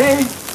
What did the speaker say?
Hey.